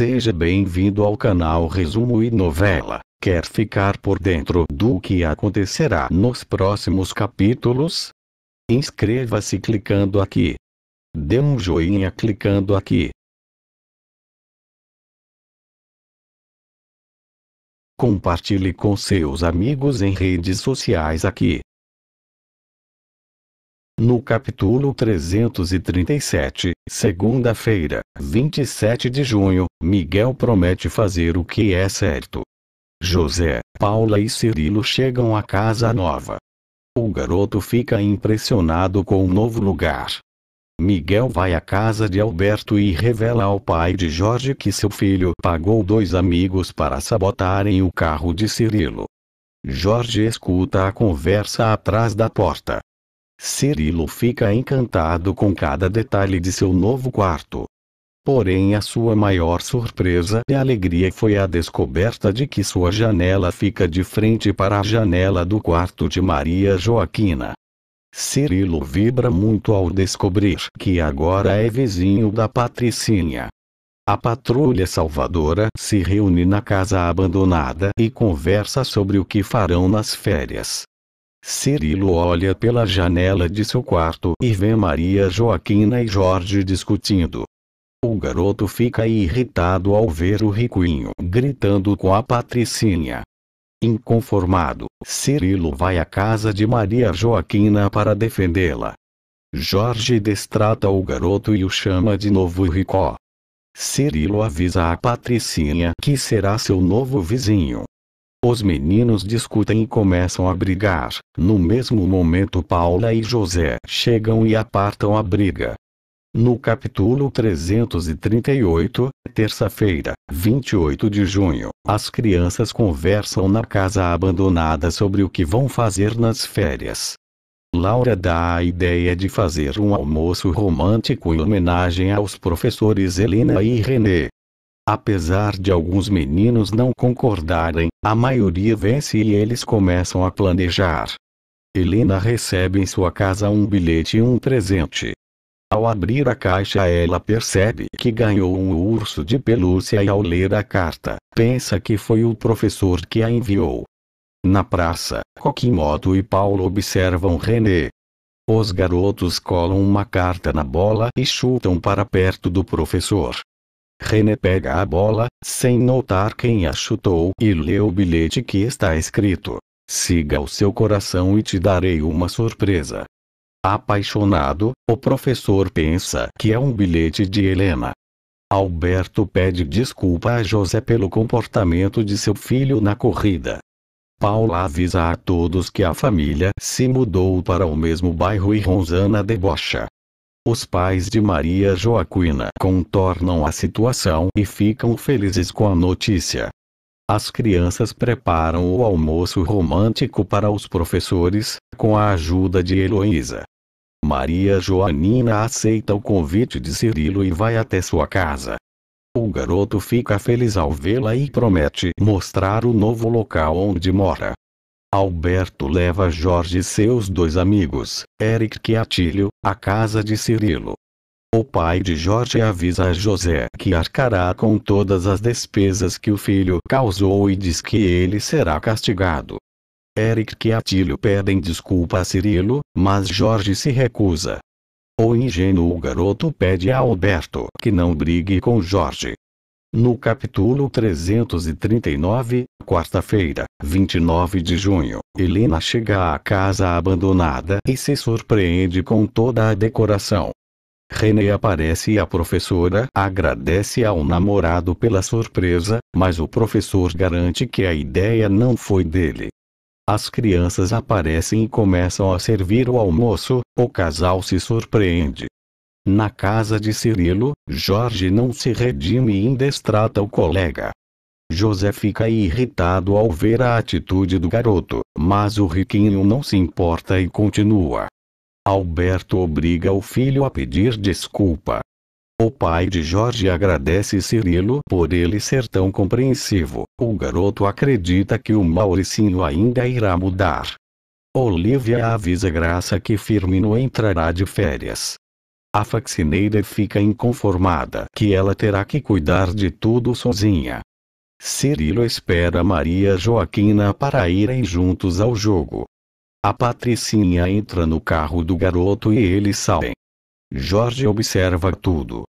Seja bem-vindo ao canal Resumo e Novela. Quer ficar por dentro do que acontecerá nos próximos capítulos? Inscreva-se clicando aqui. Dê um joinha clicando aqui. Compartilhe com seus amigos em redes sociais aqui. No capítulo 337, segunda-feira, 27 de junho, Miguel promete fazer o que é certo. José, Paula e Cirilo chegam à casa nova. O garoto fica impressionado com o novo lugar. Miguel vai à casa de Alberto e revela ao pai de Jorge que seu filho pagou dois amigos para sabotarem o carro de Cirilo. Jorge escuta a conversa atrás da porta. Cirilo fica encantado com cada detalhe de seu novo quarto. Porém, a sua maior surpresa e alegria foi a descoberta de que sua janela fica de frente para a janela do quarto de Maria Joaquina. Cirilo vibra muito ao descobrir que agora é vizinho da Patricinha. A patrulha salvadora se reúne na casa abandonada e conversa sobre o que farão nas férias. Cirilo olha pela janela de seu quarto e vê Maria Joaquina e Jorge discutindo. O garoto fica irritado ao ver o ricuinho gritando com a patricinha. Inconformado, Cirilo vai à casa de Maria Joaquina para defendê-la. Jorge destrata o garoto e o chama de novo Ricó. Cirilo avisa a Patricinha que será seu novo vizinho. Os meninos discutem e começam a brigar. No mesmo momento, Paula e José chegam e apartam a briga. No capítulo 338, terça-feira, 28 de junho, as crianças conversam na casa abandonada sobre o que vão fazer nas férias. Laura dá a ideia de fazer um almoço romântico em homenagem aos professores Helena e René. Apesar de alguns meninos não concordarem, a maioria vence e eles começam a planejar. Helena recebe em sua casa um bilhete e um presente. Ao abrir a caixa ela percebe que ganhou um urso de pelúcia e ao ler a carta, pensa que foi o professor que a enviou. Na praça, Coquimoto e Paulo observam René. Os garotos colam uma carta na bola e chutam para perto do professor. René pega a bola, sem notar quem a chutou, e lê o bilhete que está escrito: Siga o seu coração e te darei uma surpresa. Apaixonado, o professor pensa que é um bilhete de Helena. Alberto pede desculpa a José pelo comportamento de seu filho na corrida. Paula avisa a todos que a família se mudou para o mesmo bairro e Rosana debocha. Os pais de Maria Joaquina contornam a situação e ficam felizes com a notícia. As crianças preparam o almoço romântico para os professores, com a ajuda de Heloísa. Maria Joanina aceita o convite de Cirilo e vai até sua casa. O garoto fica feliz ao vê-la e promete mostrar o novo local onde mora. Alberto leva Jorge e seus dois amigos, Eric e Atílio, à casa de Cirilo. O pai de Jorge avisa a José que arcará com todas as despesas que o filho causou e diz que ele será castigado. Eric e Atílio pedem desculpa a Cirilo, mas Jorge se recusa. O ingênuo garoto pede a Alberto que não brigue com Jorge. No capítulo 339, quarta-feira, 29 de junho, Helena chega à casa abandonada e se surpreende com toda a decoração. René aparece e a professora agradece ao namorado pela surpresa, mas o professor garante que a ideia não foi dele. As crianças aparecem e começam a servir o almoço, o casal se surpreende. Na casa de Cirilo, Jorge não se redime e indestrata o colega. José fica irritado ao ver a atitude do garoto, mas o riquinho não se importa e continua. Alberto obriga o filho a pedir desculpa. O pai de Jorge agradece Cirilo por ele ser tão compreensivo. O garoto acredita que o Mauricinho ainda irá mudar. Olivia avisa Graça que Firmino entrará de férias. A faxineira fica inconformada que ela terá que cuidar de tudo sozinha. Cirilo espera Maria Joaquina para irem juntos ao jogo. A Patricinha entra no carro do garoto e eles saem. Jorge observa tudo.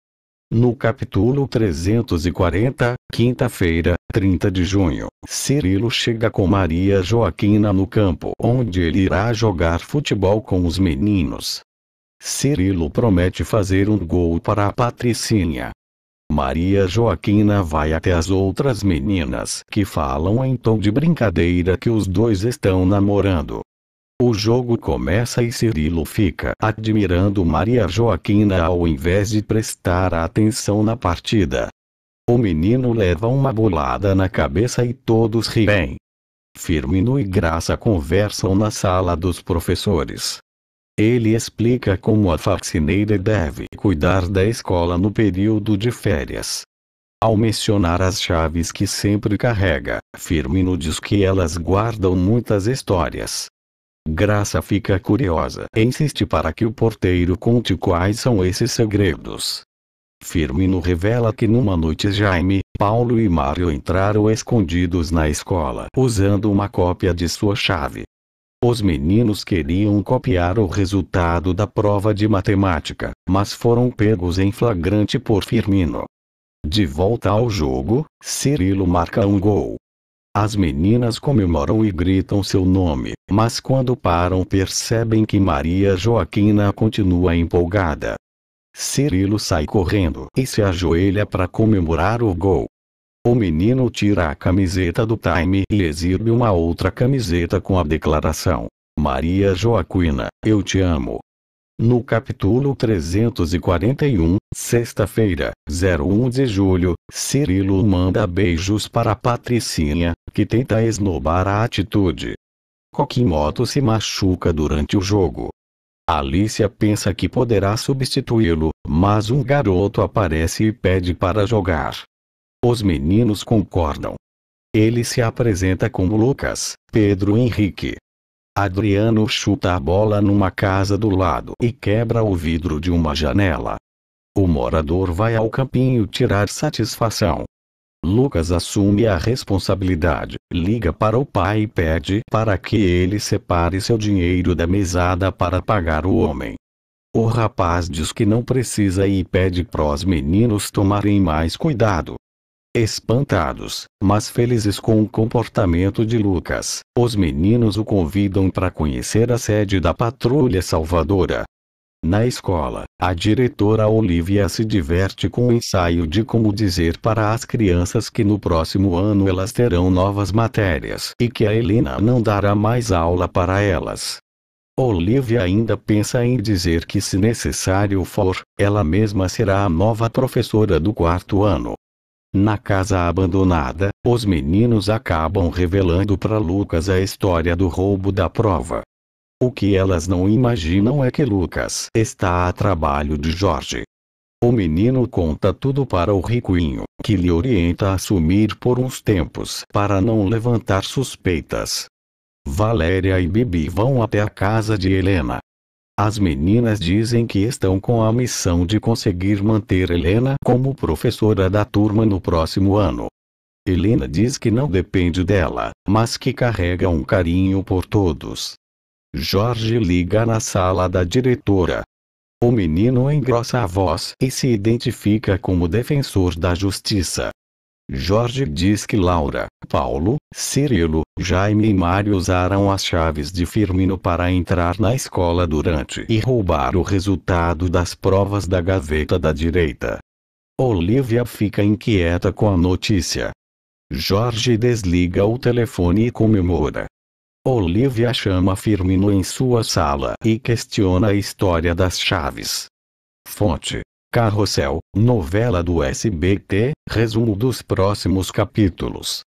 No capítulo 340, quinta-feira, 30 de junho, Cirilo chega com Maria Joaquina no campo onde ele irá jogar futebol com os meninos. Cirilo promete fazer um gol para a Patricinha. Maria Joaquina vai até as outras meninas que falam em tom de brincadeira que os dois estão namorando. O jogo começa e Cirilo fica admirando Maria Joaquina ao invés de prestar atenção na partida. O menino leva uma bolada na cabeça e todos riem. Firmino e Graça conversam na sala dos professores. Ele explica como a faxineira deve cuidar da escola no período de férias. Ao mencionar as chaves que sempre carrega, Firmino diz que elas guardam muitas histórias. Graça fica curiosa e insiste para que o porteiro conte quais são esses segredos. Firmino revela que numa noite Jaime, Paulo e Mário entraram escondidos na escola usando uma cópia de sua chave. Os meninos queriam copiar o resultado da prova de matemática, mas foram pegos em flagrante por Firmino. De volta ao jogo, Cirilo marca um gol. As meninas comemoram e gritam seu nome, mas quando param percebem que Maria Joaquina continua empolgada. Cirilo sai correndo e se ajoelha para comemorar o gol. O menino tira a camiseta do Time e exibe uma outra camiseta com a declaração: Maria Joaquina, eu te amo. No capítulo 341, sexta-feira, 01 de julho, Cirilo manda beijos para Patricinha, que tenta esnobar a atitude. Kokimoto se machuca durante o jogo. Alicia pensa que poderá substituí-lo, mas um garoto aparece e pede para jogar. Os meninos concordam. Ele se apresenta como Lucas, Pedro Henrique, Adriano chuta a bola numa casa do lado e quebra o vidro de uma janela. O morador vai ao campinho tirar satisfação. Lucas assume a responsabilidade, liga para o pai e pede para que ele separe seu dinheiro da mesada para pagar o homem. O rapaz diz que não precisa e pede para os meninos tomarem mais cuidado. Espantados, mas felizes com o comportamento de Lucas, os meninos o convidam para conhecer a sede da Patrulha Salvadora. Na escola, a diretora Olivia se diverte com o ensaio de como dizer para as crianças que no próximo ano elas terão novas matérias e que a Helena não dará mais aula para elas. Olivia ainda pensa em dizer que, se necessário for, ela mesma será a nova professora do quarto ano. Na casa abandonada, os meninos acabam revelando para Lucas a história do roubo da prova. O que elas não imaginam é que Lucas está a trabalho de Jorge. O menino conta tudo para o ricuinho, que lhe orienta a sumir por uns tempos para não levantar suspeitas. Valéria e Bibi vão até a casa de Helena, as meninas dizem que estão com a missão de conseguir manter Helena como professora da turma no próximo ano. Helena diz que não depende dela, mas que carrega um carinho por todos. Jorge liga na sala da diretora. O menino engrossa a voz e se identifica como defensor da justiça. Jorge diz que Laura, Paulo, Cirilo, Jaime e Mário usaram as chaves de Firmino para entrar na escola durante e roubar o resultado das provas da gaveta da direita. Olivia fica inquieta com a notícia. Jorge desliga o telefone e comemora. Olivia chama Firmino em sua sala e questiona a história das chaves. Fonte Carrossel, novela do SBT, resumo dos próximos capítulos.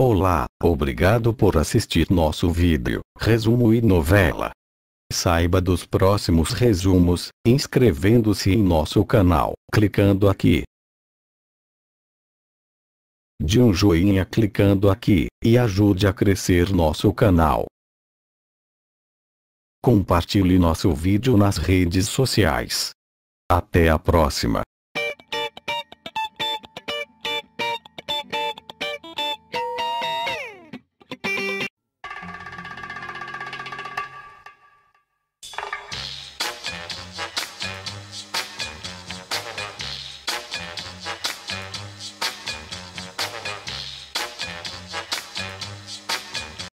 Olá, obrigado por assistir nosso vídeo, resumo e novela. Saiba dos próximos resumos, inscrevendo-se em nosso canal, clicando aqui. De um joinha clicando aqui, e ajude a crescer nosso canal. Compartilhe nosso vídeo nas redes sociais. Até a próxima.